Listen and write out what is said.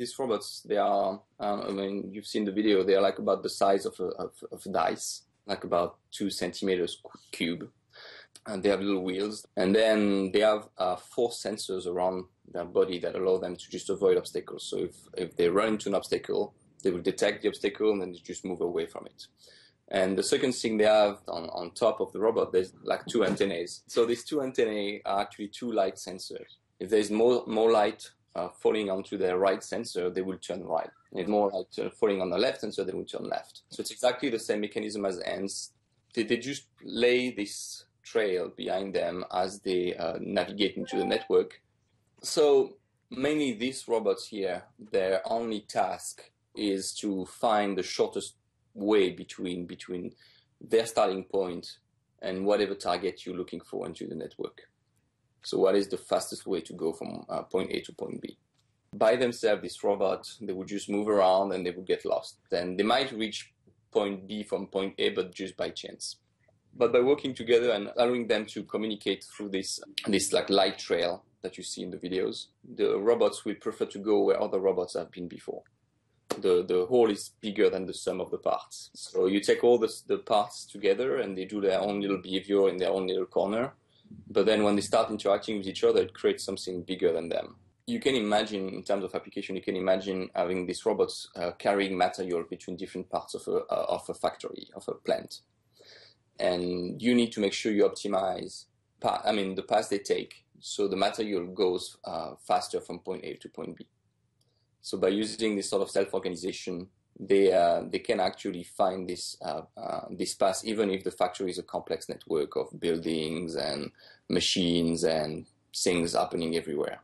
these robots, they are, um, I mean, you've seen the video, they are like about the size of a, of, of a dice, like about two centimeters cube. And they have little wheels. And then they have uh, four sensors around their body that allow them to just avoid obstacles. So if, if they run into an obstacle, they will detect the obstacle and then just move away from it. And the second thing they have on, on top of the robot, there's like two antennae. So these two antennae are actually two light sensors. If there's more, more light uh, falling onto the right sensor, they will turn right. If more like uh, falling on the left sensor, they will turn left. So it's exactly the same mechanism as ants. They, they just lay this trail behind them as they uh, navigate into the network. So mainly these robots here, their only task is to find the shortest way between between their starting point and whatever target you're looking for into the network. So what is the fastest way to go from uh, point A to point B? By themselves, this robot, they would just move around and they would get lost. Then they might reach point B from point A, but just by chance. But by working together and allowing them to communicate through this, this like light trail that you see in the videos, the robots will prefer to go where other robots have been before the, the whole is bigger than the sum of the parts. So you take all the, the parts together and they do their own little behavior in their own little corner. But then when they start interacting with each other, it creates something bigger than them. You can imagine, in terms of application, you can imagine having these robots uh, carrying material between different parts of a, uh, of a factory, of a plant. And you need to make sure you optimize, I mean, the path they take so the material goes uh, faster from point A to point B. So by using this sort of self-organization, they uh, they can actually find this uh, uh, this path even if the factory is a complex network of buildings and machines and things happening everywhere.